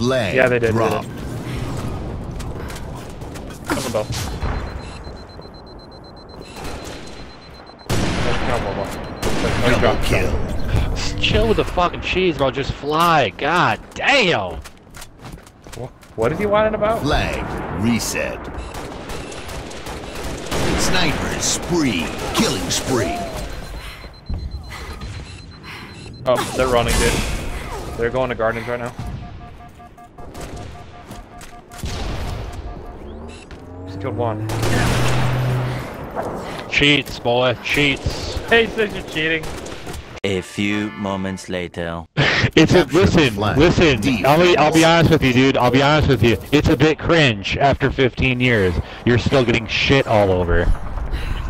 Flag Yeah, they did, they dropped. Come on, Bill. Come on, Bill. Double drop, kill. Chill with the fucking cheese, bro. Just fly. God damn. What is he whining about? Flag reset. Sniper spree. Killing spree. Oh, they're running, dude. They're going to gardens right now. Killed one. Cheats, boy. Cheats. Hey, says you're cheating. A few moments later. It's a listen, listen. I'll be, I'll be honest with you, dude. I'll be honest with you. It's a bit cringe after 15 years. You're still getting shit all over.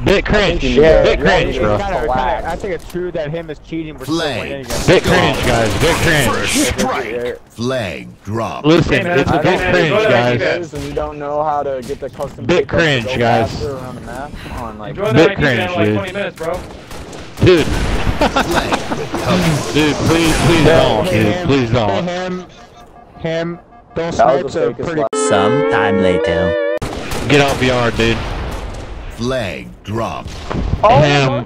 Bit cringe. yeah, bit cringe, bro. I think it's true that him is cheating. We're Flag. Bit cringe, guys. Bit cringe. First strike. Flag drop. Listen, Hey, it's a I bit don't- cringe, enjoy that, you guys. guys. and you don't know how to get the custom Bit cringe, guys. faster around the map. Come on, like Bit cringe, cringe, like dude. 20 minutes, bro. Dude, Flag dude, please, please don't, dude. Please don't. him, him. Don't That was snipe to pretty. Some time later. Get out VR, dude. Flag dropped. Him.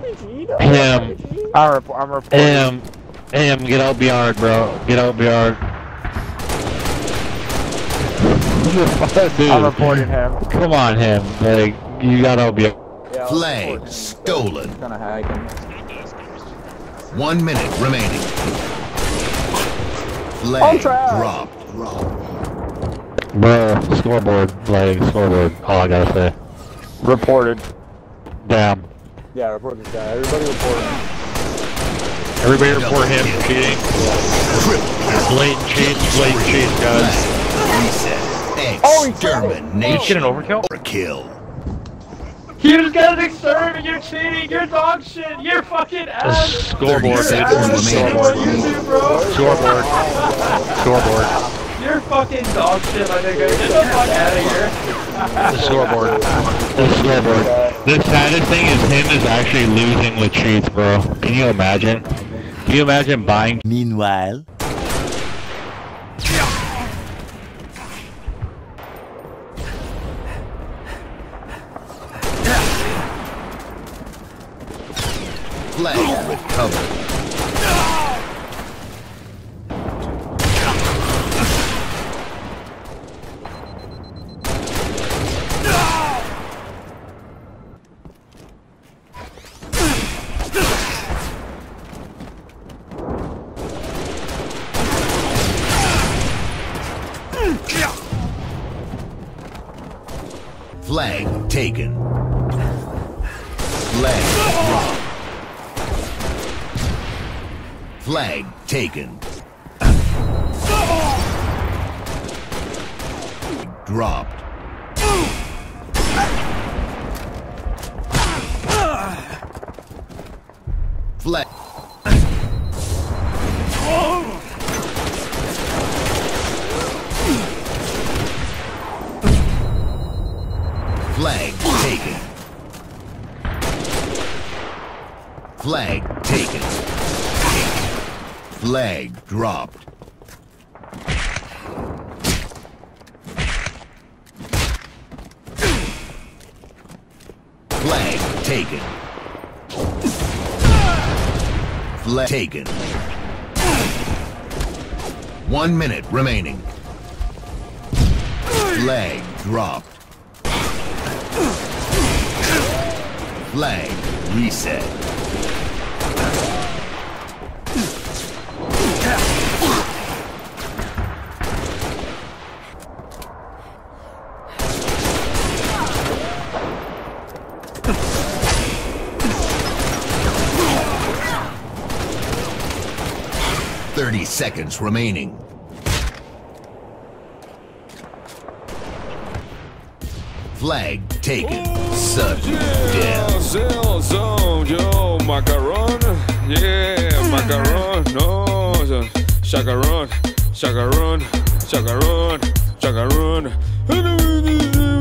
Him. I'm, rep- I'm reporting. Him. Him. Get out VR, bro. Get out VR. I'm Dude, reporting him. come on, him. Like, you got out VR. Yeah, Flag stolen. Kind of hacking. One minute remaining. On Flag track. dropped. Bro, scoreboard, like, scoreboard. All I gotta say. reported. Damn. Yeah, report this guy. Everybody report him. Everybody report him for cheating. Triple kill. Blatant cheats, blatant cheats, guys. Reset. Oh, he tried it. Extermination. Get an overkill? Overkill. You just got an exterminate, you're cheating, you're dog shit, you're fucking ass. Scoreboard, 30 dude. seconds remaining. What you do, bro? Scoreboard. Scoreboard. You're fucking dog shit, my nigga. Get the fuck out of here. The scoreboard. The scoreboard. The saddest thing is him is actually losing with cheats, bro. Can you imagine? Can you imagine buying? Meanwhile. Flag recovered. Flag taken. Flag. Flag taken. Dropped. Flag. Flag taken. Flag dropped. Flag taken. Flag taken. One minute remaining. Flag dropped. Flag reset. Thirty seconds remaining. Flag taken. Zell zone, yo, macaron, yeah, macaron, no, chacaron, chacaron, chacaron, chacaron.